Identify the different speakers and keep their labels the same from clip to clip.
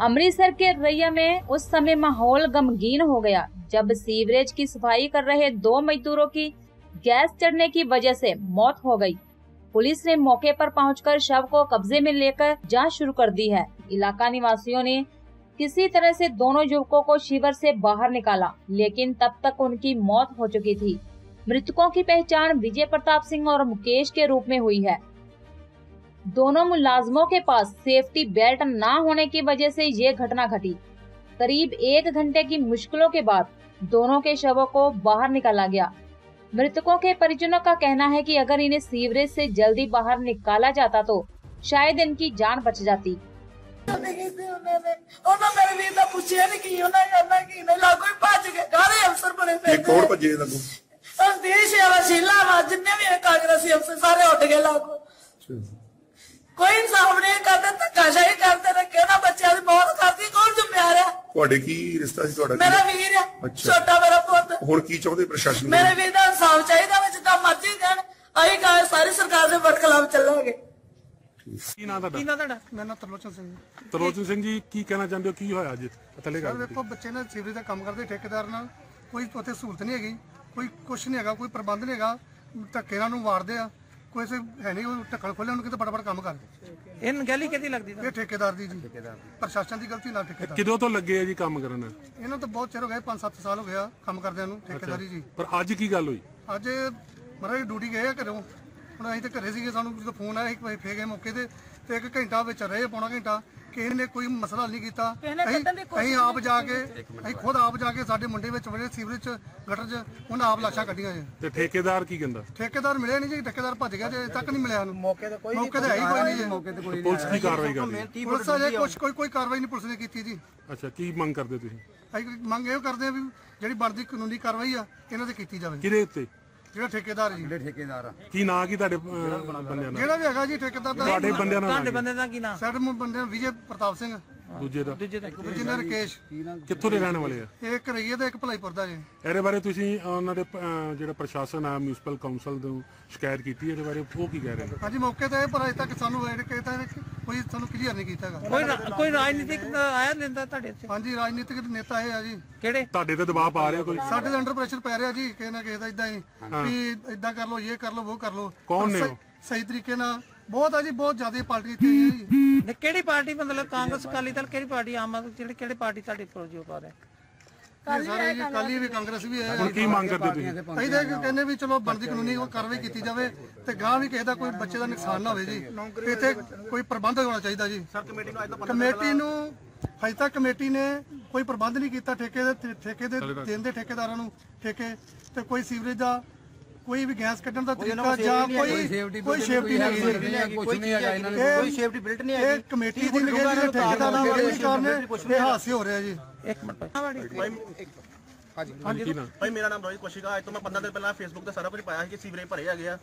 Speaker 1: अमृतसर के रैया में उस समय माहौल गमगीन हो गया, जब सीवरेज की सफ़ाई कर रहे दो मजदूरों की गैस चढ़ने की वजह से मौत हो गई। पुलिस ने मौके पर पहुंचकर शव को कब्जे में लेकर जाँच शुरू कर दी है। इलाका निवासियों ने किसी तरह से दोनों युवकों को शिविर से बाहर निकाला, लेकिन तब तक उनकी मौत हो चुकी थी। मृतकों की पहचान विजय प्रताप सिंह और मुकेश के रूप में हुई है। दोनों मुलाजमों के पास सेफ्टी बेल्ट ना होने की वजह से ये घटना घटी करीब एक घंटे की मुश्किलों के बाद दोनों के शवों को बाहर निकाला गया मृतकों के परिजनों का कहना है कि अगर इन्हें सीवरेज से जल्दी बाहर निकाला जाता तो शायद इनकी जान बच जाती
Speaker 2: ਨਹੀਂ ਕੀਤੀ ਉਹਨਾਂ ਨੇ ਉਹਨਾਂ ਮੇਰੇ ਵੀਰ ਦਾ ਪੁੱਛਿਆ ਨਹੀਂ ਕੀ ਉਹਨਾਂ ਕਰਨਾ ਕੀ ਨਹੀਂ ਲਾਗੋ ਹੀ ਭੱਜ ਗਏ ਕਾਹਦੇ ਅਫਸਰ ਬਣੇ
Speaker 3: ਇਹ
Speaker 2: ਫਿਰਦੇ
Speaker 3: ਕੌਣ ਭੱਜੇ ਲੱਗੂ
Speaker 2: ਉਹ ਦੇਸ਼ ਵਾਲਾ ਸ਼ੀਲਾ ਵਾ ਜਿੰਨੇ ਵੀ ਇਹ ਕਾਂਗਰਸੀ ਅਫਸਰ ਸਾਰੇ ਉੱਡ ਗਏ ਲਾਗੋ ਕੋਈ ਇਨਸਾਫ ਨਹੀਂ ਕਰਦੇ ਧੱਕਾਸ਼ਾਹੀ ਕਰਦੇ ਰੱਖੇ ਉਹਨਾਂ ਬੱਚਿਆਂ ਦੀ ਮੌਤ ਕਰਦੀ ਕੌਣ ਜ਼ਿੰਮੇਵਾਰ ਹੈ
Speaker 3: ਤੁਹਾਡੇ ਕੀ ਰਿਸ਼ਤਾ ਸੀ ਤੁਹਾਡਾ
Speaker 2: ਮੇਰਾ
Speaker 3: ਕੀ?
Speaker 2: ਵੀਰ ਹੈ
Speaker 3: ਅੱਛਾ।
Speaker 2: ਛੋਟਾ ਮੇਰਾ ਪੁੱਤ।
Speaker 3: ਹੁਣ ਕੀ ਚਾਹੁੰਦੇ ਪ੍ਰਸ਼ਾਸਨ ਨੂੰ?
Speaker 2: ਮੇਰੇ ਵੀਰ ਦਾ ਇਨਸਾਫ ਚਾਹੀਦਾ ਵਾ ਜਿੱਦਾਂ ਮਰਜ਼ੀ ਦੇਣ ਅਸੀਂ ਕਹਾਂ ਸਾਰੀ ਸਰਕਾਰ ਦੇ ਵਟ ਖਿਲਾਫ ਚੱਲਾਂਗੇ।
Speaker 4: ਕੀ ਨਾਂ ਤੁਹਾਡਾ?
Speaker 5: ਨਾ ਤੁਹਾਡਾ? ਮੇਰਾ ਨਾਮ ਤਰਲੋਚਨ ਸਿੰਘ ਜੀ।
Speaker 4: ਤਰਲੋਚਨ ਸਿੰਘ ਜੀ ਕੀ ਕਹਿਣਾ ਚਾਹੁੰਦੇ ਹੋ? ਕੀ ਹੋਇਆ ਅੱਜ? ਥੱਲੇ ਗੱਲ
Speaker 5: ਵੇਖੋ ਬੱਚੇ ਨੇ ਸੀਵਰੇਜ ਦਾ ਕੰਮ ਕਰਦੇ ਠੇਕੇਦਾਰ ਨਾਲ। ਕੋਈ ਉੱਥੇ ਸਹੂਲਤ ਨਹੀਂ ਹੈਗੀ ਕੋਈ ਕੁਛ ਨਹੀਂ ਹੈਗਾ ਕੋਈ ਪ੍ਰਬੰਧ ਨਹੀਂ ਹੈਗਾ। ਧੱਕੇ ਨਾਲ ਨੂੰ ਵਾਰਦੇ ਆ। ਕੋਈ ਸੇ ਹੈ ਨਹੀਂ ਉਹ ਢੱਕਣ ਖੋਲੇ ਉਹਨੂੰ ਕਿਤੇ ਫਟਾਫਟ ਕੰਮ ਕਰ
Speaker 6: ਇਹ ਗਲੀ ਕਿਹਦੀ ਲੱਗਦੀ
Speaker 5: ਇਹ ਠੇਕੇਦਾਰ ਦੀ ਜੀ। ਪ੍ਰਸ਼ਾਸਨ ਦੀ ਗਲਤੀ ਨਾਲ ਠੇਕੇਦਾਰ
Speaker 4: ਕਿਦੋਂ ਤੋਂ ਲੱਗੇ ਆ ਜੀ ਕੰਮ ਕਰਨ?
Speaker 5: ਇਹਨਾਂ ਤੋਂ ਬਹੁਤ ਚਿਰ ਹੋ ਗਿਆ 5-7 ਸਾਲ ਹੋ ਗਿਆ ਕੰਮ ਕਰਦਿਆਂ ਨੂੰ ਠੇਕੇਦਾਰੀ ਜੀ।
Speaker 4: ਪਰ ਅੱਜ ਕੀ ਗੱਲ ਹੋਈ?
Speaker 5: ਅੱਜ ਮਹਾਰਾਜ ਡਿਊਟੀ ਗਏ ਆ ਘਰੋਂ। ਹੁਣ ਅਸੀਂ ਤੇ ਘਰੇ ਸੀਗੇ ਸਾਨੂੰ ਜਦੋਂ ਫੋਨ ਆਇਆ ਇੱਕ ਫੇ ਗਏ ਮੌਕੇ ਤੇ ਤੇ ਇੱਕ ਘੰਟਾ ਵਿੱਚ ਰਹੇ ਪੌਣਾ ਘੰਟਾ। ਕਿਸੇ ਨੇ ਕੋਈ ਮਸਲਾ ਨਹੀਂ ਕੀਤਾ। ਅਸੀਂ ਅਸੀਂ ਆਪ ਜਾ ਕੇ ਅਸੀਂ ਖੁਦ ਆਪ ਜਾ ਕੇ ਸਾਡੇ ਮੁੰਡੇ ਵਿੱਚ ਵੜੇ ਸੀਵਰੇਜ ਚ ਗਟਰ ਚ ਉਹਨਾਂ ਆਪ ਲਾਸ਼ਾਂ ਕੱਢੀਆਂ ਜੀ।
Speaker 4: ਤੇ ਠੇਕੇਦਾਰ ਕੀ ਕਹਿੰਦਾ?
Speaker 5: ਠੇਕੇਦਾਰ ਮਿਲਿਆ ਨਹੀਂ ਜੀ ਠੇਕੇਦਾਰ ਭੱਜ ਗਿਆ ਜੇ ਤੱਕ ਨਹੀਂ ਮਿਲਿਆ ਸਾਨੂੰ ਮੌਕੇ ਤੇ ਕੋਈ ਮੌਕੇ ਤੇ ਹੈ ਹੀ ਕੋਈ ਨਹੀਂ ਜੀ। ਮੌਕੇ ਤੇ
Speaker 4: ਤੇ ਪੁਲਿਸ ਕੀ ਕਾਰਵਾਈ ਕਰਦੀ
Speaker 5: ਪੁਲਿਸ ਅਜੇ ਕੁਛ ਕੋਈ ਕੋਈ ਕਾਰਵਾਈ ਨਹੀਂ ਪੁਲਿਸ ਨੇ ਕੀਤੀ ਜੀ।
Speaker 4: ਅੱਛਾ ਕੀ ਮੰਗ ਕਰਦੇ ਤੁਸੀਂ?
Speaker 5: ਅਸੀਂ ਮੰਗ ਇਹ ਕਰਦੇ ਆ ਵੀ ਜਿਹੜੀ ਬਣਦੀ ਕਾਨੂੰਨੀ ਕਾਰਵਾਈ ਆ ਇਹਨਾਂ ਤੇ ਕੀਤੀ ਜਾਵੇ।
Speaker 4: ਕਿਹਦੇ ਉੱਤੇ?
Speaker 5: ਜਿਹੜਾ ਠੇਕੇਦਾਰ ਜੀ?
Speaker 4: ਕੀ ਨਾਂ ਕੀ ਤੁਹਾਡੇ ਅਹ, ਬੰਦਿਆਂ ਦਾ?
Speaker 5: ਜਿਹੜਾ ਵੀ ਹੈਗਾ ਜੀ ਠੇਕੇਦਾਰ ਦਾ
Speaker 4: ਤੁਹਾਡੇ ਬੰਦਿਆਂ ਦਾ ਨਾਂ
Speaker 6: ਤੁਹਾਡੇ
Speaker 4: ਕੀ?
Speaker 6: ਬੰਦੇ ਦਾ ਕੀ ਨਾਮ
Speaker 5: ਸਾਡੇ ਮੁੰ- ਬੰਦੇ ਵਿਜੇ ਪ੍ਰਤਾਪ ਸਿੰਘ।
Speaker 4: ਦੂਜੇ ਦਾ।
Speaker 6: ਦੂਜੇ ਦਾ।
Speaker 5: ਰਕੇਸ਼?
Speaker 4: ਕਿੱਥੋਂ ਦੇ ਰਹਿਣ ਵਾਲੇ ਆ?
Speaker 5: ਇਹ ਇੱਕ ਰਈਏ ਤੇ ਇੱਕ ਭਲਾਈਪੁਰ ਦਾ ਜੀ।
Speaker 4: ਇਹਦੇ ਬਾਰੇ ਤੁਸੀਂ ਉਹਨਾਂ ਦੇ ਅਹ, ਜਿਹੜਾ ਪ੍ਰਸ਼ਾਸਨ ਆ ਮਿਊਨਿਸਪਲ ਕਾਉਂਸਲ ਨੂੰ ਸ਼ਿਕਾਇਤ ਕੀਤੀ ਇਹਦੇ ਬਾਰੇ ਉਹ ਕੀ ਕਹਿ ਰਹੇ ਨੇ?
Speaker 5: ਹਾਂਜੀ ਮੌਕੇ ਤੇ ਪਰ ਅਜੇ ਤੱਕ ਸਾਨੂੰ ਇਹ ਕਹਿੰਦਾ ਕੋਈ ਸਾਨੂੰ ਕਲੀਅਰ ਨਹੀਂ ਕੀਤਾ ਹੈਗਾ।
Speaker 6: ਕੋਈ ਰਾ- ਕੋਈ ਰਾਜਨੀਤਿਕ ਆਇਆ ਲੈਂਦਾ ਤੁਹਾਡੇ ਇੱਥੇ?
Speaker 5: ਹਾਂਜੀ ਰਾਜਨੀਤਿਕ ਨੇਤਾ ਇਹ ਆ ਜੀ।
Speaker 6: ਕਿਹੜੇ?
Speaker 4: ਤੁਹਾਡੇ ਤੇ ਦਬਾਅ ਪਾ ਰਿਹਾ ਕੋਈ?
Speaker 5: ਸਾਡੇ ਤੇ ਅੰਡਰ ਪ੍ਰੈਸ਼ਰ ਪੈ ਰਿਹਾ ਜੀ ਕਿਸੇ ਨਾ ਕਿਸੇ ਦਾ ਇਦਾਂ ਹੀ। ਵੀ ਇਦਾਂ ਕਰ ਲਓ ਇਹ ਕਰ ਲਓ ਉਹ ਕਰ ਲਓ।
Speaker 4: ਕੌਣ ਨੇ ਉਹ?
Speaker 5: ਸਹੀ ਤਰੀਕੇ ਨਾਲ ਬਹੁਤ ਆ ਜੀ ਬਹੁਤ ਜ਼ਿਆਦਾ ਪਾਰਟੀ ਇੱਥੇ ਆਈ ਹੈ ਜੀ।
Speaker 6: ਨੇ ਕਿਹੜੀ ਪਾਰਟੀ ਮਤਲਬ ਕਾਂਗਰਸ ਅਕਾਲੀ ਦਲ ਕਿਹੜੀ ਪਾਰਟੀ ਆਮ ਆਦਮੀ ਜਿਹੜੀ ਕਿਹੜੀ ਪਾਰਟੀ ਤੁਹਾਡੇ ਪ੍ਰੋਜੋ ਪਾ ਰਿਹਾ?
Speaker 5: ਇਹ ਸਾਰੇ ਜੀ ਕਾਲੀ ਵੀ ਕਾਂਗਰਸ ਵੀ ਹੈ
Speaker 4: ਹੁਣ ਕੀ ਮੰਗ ਕਰਦੇ ਤੁਸੀਂ?
Speaker 5: ਅਸੀਂ ਤਾਂ ਇਹ ਕਹਿੰਦੇ ਵੀ ਚਲੋ ਬਣਦੀ ਕਾਨੂੰਨੀ ਉਹ ਕਾਰਵਾਈ ਕੀਤੀ ਜਾਵੇ ਤੇ ਗਾਂ ਵੀ ਕਿਸੇ ਦਾ ਕੋਈ ਬੱਚੇ ਦਾ ਨੁਕਸਾਨ ਨਾ ਹੋਵੇ ਜੀ। ਤੇ ਇੱਥੇ ਕੋਈ ਪ੍ਰਬੰਧ ਹੋਣਾ ਚਾਹੀਦਾ ਜੀ। ਸਰ ਕਮੇਟੀ ਨੂੰ ਕਮੇਟੀ ਨੂੰ ਹਜੇ ਤੱਕ ਕਮੇਟੀ ਨੇ ਕੋਈ ਪ੍ਰਬੰਧ ਨਹੀਂ ਕੀਤਾ ਠੇਕੇ ਦੇ ਠੇਕੇ ਦੇ ਦੇਣ ਦੇ ਠੇਕੇਦਾਰਾਂ ਨੂੰ ਠੇਕੇ ਤੇ ਕੋਈ ਸੀਵਰੇਜ ਦਾ ਕੋਈ ਵੀ ਗੈਸ ਕੱਢਣ ਦਾ ਤਰੀਕਾ ਜਾਂ ਕੋਈ ਕੋਈ ਸੇਫਟੀ ਨਹੀਂ ਹੈਗੀ।
Speaker 7: ਕੁਝ ਨਹੀਂ ਹੈਗਾ ਇਹਨਾਂ ਨੇ
Speaker 5: ਇਹ-
Speaker 7: ਕੋਈ ਸੇਫਟੀ ਬਿਲਟ ਨਹੀਂ
Speaker 5: ਇਹ
Speaker 7: ਹੈਗੀ।
Speaker 5: ਕਮੇਟੀ ਦੀ ਨਿਗਰਾਨੀ ਦੇ ਠੇਕੇਦਾਰਾਂ ਦੇ ਕਾਰਨ ਇਹ ਹਾਦਸੇ ਹੋ ਰਿਹਾ ਜੀ।
Speaker 6: ਇੱਕ ਮਿੰਟ
Speaker 4: ਨਾਂ?
Speaker 7: ਭਾਈ ਮੇਰਾ ਨਾਮ ਰੋਹਿਤ ਕੋਸ਼ਿਕਾ ਅੱਜ ਤੋਂ ਮੈਂ 15 ਦਿਨ ਪਹਿਲਾਂ ਫੇਸਬੁੱਕ ਤੇ ਸਾਰਾ ਕੁਝ ਪਾਇਆ ਸੀ ਕਿ ਸੀਵਰੇਜ ਭਰੇ ਹੈਗੇ ਆ।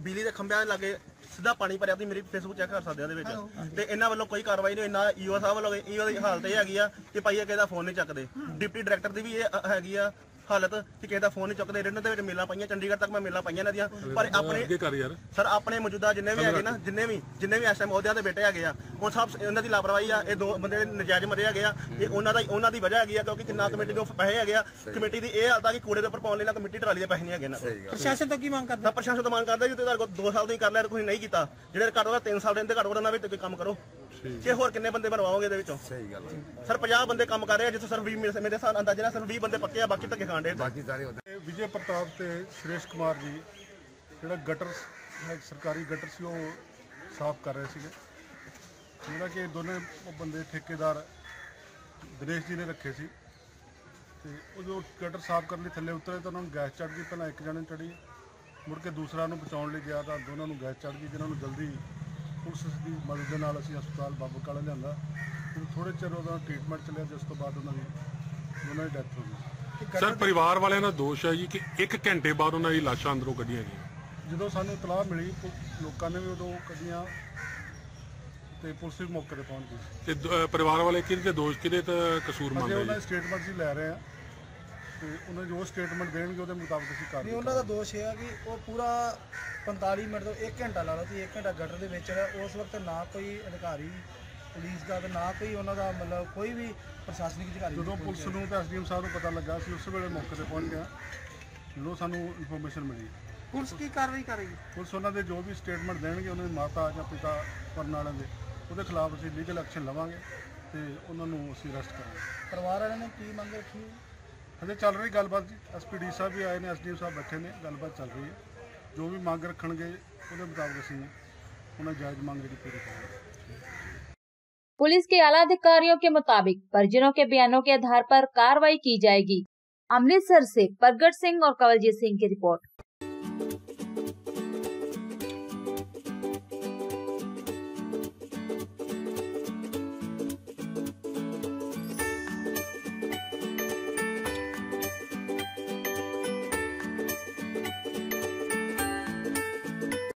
Speaker 7: ਬਿਜਲੀ ਦੇ ਖੰਭਿਆਂ ਦੇ ਲਾਗੇ ਸਿੱਧਾ ਪਾਣੀ ਭਰਿਆ ਤੁਸੀਂ ਮੇਰੀ ਫੇਸਬੁੱਕ ਚੈੱਕ ਕਰ ਸਕਦੇ ਹੋ ਉਹਦੇ ਵਿੱਚ। ਤੇ ਇਹਨਾਂ ਵੱਲੋਂ ਕੋਈ ਕਾਰਵਾਈ ਨਹੀਂ ਇਹਨਾਂ ਈਓ ਸਾਹਿਬ ਵੱਲੋਂ ਈਓ ਦੀ ਹਾਲਤ ਇਹ ਹੈਗੀ ਆ ਕਿ ਭਾਈ ਇਹ ਕਿਸੇ ਦਾ ਫੋਨ ਨਹੀਂ ਚੱਕਦੇ। ਡਿਪਟੀ ਡਾਇਰੈਕਟਰ ਦੀ ਵੀ ਇਹ ਹੈਗੀ ਆ। ਹਾਲਤ ਕਿ ਕਿਸੇ ਦਾ ਫੋਨ ਨਹੀਂ ਚੁੱਕਦੇ ਰਿਟਨ ਦੇ ਵਿੱਚ ਮੇਲਾਂ ਪਾਈਆਂ ਚੰਡੀਗੜ੍ਹ ਤੱਕ ਮੈਂ ਮੇਲਾਂ ਪਾਈਆਂ ਇਹਨਾਂ ਦੀਆਂ। ਪਰ ਆਪਣੇ
Speaker 4: ਅੱਗੇ ਕਰ ਯਾਰ।
Speaker 7: ਸਰ ਆਪਣੇ ਮੌਜੂਦਾ ਜਿੰਨੇ ਵੀ ਹੈਗੇ ਨਾ ਜਿੰਨੇ ਵੀ ਜਿੰਨੇ ਵੀ ਐਸਐਮ ਅਹੁਦਿਆਂ ਦੇ ਬੇਟੇ ਹੈਗੇ ਆ ਉਹ ਸਭ ਉਹਨਾਂ ਦੀ ਲਾਪਰਵਾਹੀ ਆ ਇਹ ਦੋ ਬੰਦੇ ਨਜਾਇਜ਼ ਮਰੇ ਹੈਗੇ ਆ। ਇਹ ਉਹਨਾਂ ਦਾ ਉਹਨਾਂ ਦੀ ਵਜ੍ਹਾ ਹੈਗੀ ਆ ਕਿਉਂਕਿ ਕਿੰਨਾ ਕਮੇਟੀ ਦੇ ਪੈਸੇ ਹੈਗੇ ਆ ਕਮੇਟੀ ਦੀ ਇਹ ਹਾਲਤ ਆ ਕਿ ਕੂੜੇ ਦੇ ਉੱਪਰ ਪਾਉਣ ਲਈ ਨਾ ਕਮੇਟੀ ਟਰਾਲੀ ਦੇ ਪੈਸੇ ਨਹੀਂ ਹੈਗੇ ਨਾ
Speaker 6: ਪ੍ਰਸ਼ਾਸਨ ਤੋਂ ਕੀ ਮੰਗ ਕਰਦਾ?
Speaker 7: ਤਾਂ ਪ੍ਰਸ਼ਾਸਨ ਤੋਂ ਮੰਗ ਕਰਦਾ ਜੀ ਤੁਹਾਡੇ ਕੋਲ 2 ਸਾਲ ਤੋਂ ਹੀ ਕਰ ਲਿਆ ਤੇ ਤੁਸੀਂ ਨਹੀਂ ਕੀਤਾ। ਜਿਹੜੇ ਘੱਟ ਤੋਂ 3 ਸਾਲ ਦੇ ਅੰਦਰ ਘੱਟ ਉਹਨਾਂ ਵਿੱਚ ਕੋਈ ਕੰਮ ਕਰੋ। ਕਿ ਹੋਰ ਕਿੰਨੇ ਬੰਦੇ ਬਣਵਾਓਗੇ ਇਹਦੇ ਵਿੱਚੋਂ? ਸਹੀ ਗੱਲ ਸਰ 50 ਬੰਦੇ ਕੰਮ ਕਰ ਰਹੇ ਆ ਜਿੱਥੋਂ ਸਰ 20 ਮੇਰੇ ਮੇਰੇ ਹਿਸਾਬ ਅੰਦਾਜ਼ੇ ਨਾਲ ਸਰ 20 ਬੰਦੇ ਪੱਕੇ ਆ ਬਾਕੀ ਧੱਕੇ ਖਾਣ ਦੇ
Speaker 4: ਇਹ ਵਿਜੇ ਪ੍ਰਤਾਪ ਤੇ ਸੁਰੇਸ਼ ਕੁਮਾਰ ਜੀ ਜਿਹੜਾ ਗਟਰ ਸਰਕਾਰੀ ਗਟਰ ਸੀ ਉਹ ਸਾਫ਼ ਕਰ ਰਹੇ ਸੀਗੇ। ਜਿਹੜਾ ਕਿ ਦੋਨੇ ਉਹ ਬੰਦੇ ਠੇਕੇਦਾਰ ਦਿਨੇਸ਼ ਜੀ ਨੇ ਰੱਖੇ ਸੀ। ਤੇ ਉਹ ਜੋ ਗਟਰ ਸਾਫ਼ ਕਰਨ ਲਈ ਥੱਲੇ ਉਤਰੇ ਤਾਂ ਉਹਨਾਂ ਨੂੰ ਗੈਸ ਚੜ੍ਹ ਗਈ ਪਹਿਲਾਂ ਇੱਕ ਜਣੇ ਨੂੰ ਚੜੀ ਮੁੜ ਕੇ ਦੂਸਰਾ ਨੂੰ ਬਚਾਉਣ ਲਈ ਗਿਆ ਤਾਂ ਦੋਨਾਂ ਨੂੰ ਗੈਸ ਚੜ੍ਹ ਗਈ ਜਿਨ੍ਹਾਂ ਨੂੰ ਜਲਦੀ ਪੁਲਿਸ ਦੀ ਮਦਦ ਦੇ ਨਾਲ ਅਸੀਂ ਹਸਪਤਾਲ ਬਾਬੂ ਕਾਲਾ ਲਿਆਂਦਾ। ਫਿਰ ਥੋੜੇ ਚਿਰ ਉਹਦਾ ਟ੍ਰੀਟਮੈਂਟ ਚੱਲਿਆ ਜਿਸ ਤੋਂ ਬਾਅਦ ਉਹਨਾਂ ਦੀ ਉਹਨਾਂ ਦੀ ਡੈਥ ਹੋ ਗਈ।
Speaker 8: ਸਰ ਪਰਿਵਾਰ ਵਾਲਿਆਂ ਦਾ ਦੋਸ਼ ਹੈ ਜੀ ਕਿ 1 ਘੰਟੇ ਬਾਅਦ ਉਹਨਾਂ ਦੀ ਲਾਸ਼ਾਂ ਅੰਦਰੋਂ ਕੱਢੀਆਂ ਗਈਆਂ।
Speaker 5: ਜਦੋਂ ਸਾਨੂੰ ਇਤਲਾਹ ਮਿਲੀ ਪੁ- ਲੋਕਾਂ ਨੇ ਵੀ ਉਦੋਂ ਕੱਢੀਆਂ ਤੇ ਪੁਲਿਸ ਵੀ ਮੌਕੇ ਤੇ ਪਹੁੰਚ ਗਈ।
Speaker 8: ਤੇ ਦ- ਪਰਿਵਾਰ ਵਾਲੇ ਕਿਹਦੇ ਤੇ ਦੋਸ਼ ਕਿਹਦੇ ਤੇ ਕਸੂਰ
Speaker 5: ਅਜੇ
Speaker 8: ਮੰਨਦੇ
Speaker 5: ਉਹਨਾਂ
Speaker 8: ਜੀ?
Speaker 5: ਦੀ ਸਟੇਟਮੈਂਟ ਜੀ ਲੈ ਰਹੇ ਆ ਤੇ ਉਹਨਾਂ ਜੋ ਸਟੇਟਮੈਂਟ ਦੇਣਗੇ ਉਹਦੇ ਮੁਤਾਬਕ ਅਸੀਂ
Speaker 9: ਨਹੀਂ
Speaker 5: ਕਾਰਵਾਈ
Speaker 9: ਉਹਨਾਂ ਦਾ ਦੋਸ਼ ਇਹ ਆ ਕਿ ਉਹ ਪੂਰਾ 45 ਮਿੰਟ ਤੋਂ 1 ਘੰਟਾ ਲਾ ਲਓ ਤੁਸੀਂ 1 ਘੰਟਾ ਗਟਰ ਦੇ ਵਿੱਚ ਰਿਹਾ ਉਸ ਵਕਤ ਨਾ ਕੋਈ ਅਧਿਕਾਰੀ ਪੁਲਿਸ ਦਾ ਤੇ ਨਾ ਕੋਈ ਉਹਨਾਂ ਦਾ ਮਤਲਬ ਕੋਈ ਵੀ ਪ੍ਰਸ਼ਾਸਨਿਕ ਅਧਿਕਾਰੀ
Speaker 4: ਜਦੋਂ ਪੁਲਿਸ ਨੂੰ ਤੇ ਐਸਡੀਐਮ ਸਾਹਿਬ ਨੂੰ ਪਤਾ ਲੱਗਾ ਸੀ ਉਸ ਵੇਲੇ ਮੌਕੇ ਤੇ ਪਹੁੰਚ ਗਿਆ ਜਦੋਂ ਸਾਨੂੰ ਇਨਫੋਰਮੇਸ਼ਨ ਮਿਲੀ।
Speaker 6: ਪੁਲਿਸ ਕੀ ਕਾਰਵਾਈ ਕਰੇਗੀ
Speaker 4: ਪੁਲਿਸ ਉਹਨਾਂ ਦੇ ਜੋ ਵੀ ਸਟੇਟਮੈਂਟ ਦੇਣਗੇ ਉਹਨਾਂ ਦੀ ਮਾਤਾ ਜਾਂ ਪਿਤਾ ਕਰਨ ਵਾਲਿਆਂ ਦੇ ਉਹਦੇ ਖਿਲਾਫ ਅਸੀਂ ਲੀਗਲ ਐਕਸ਼ਨ ਲਵਾਂਗੇ ਤੇ ਉਹਨਾਂ ਨੂੰ ਅਸੀਂ ਅਰੈਸਟ ਕਰਾਂਗੇ।
Speaker 9: ਪਰਿਵਾਰ ਵਾਲਿਆਂ ਨੇ ਕੀ ਮੰਗ ਰੱਖੀ ਹੈ?
Speaker 4: ਹਜੇ ਚੱਲ ਰਹੀ ਗੱਲਬਾਤ ਜੀ ਐਸਪੀਡੀ ਸਾਹਿਬ ਵੀ ਆਏ ਨੇ ਐਸਡੀਐਮ ਸਾਹਿਬ ਬੈਠੇ ਨੇ ਗੱਲਬਾਤ ਚੱਲ ਰਹੀ ਹੈ ਜੋ ਵੀ ਮੰਗ ਰੱਖਣਗੇ ਉਹਦੇ ਮੁਤਾਬਕ ਅਸੀਂ ਉਹਨਾਂ ਦੀ ਜਾਇਜ਼ ਮੰਗ ਜਿਹੜੀ ਪੂਰੀ ਕਰਾਂਗੇ
Speaker 1: पुलिस के आला अधिकारियों के मुताबिक परिजनों के बयानों के आधार पर कार्रवाई की जाएगी अमृतसर से प्रगट सिंह और कंवलजीत सिंह की रिपोर्ट